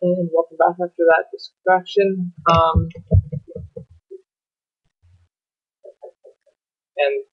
And welcome back after that distraction. Um, and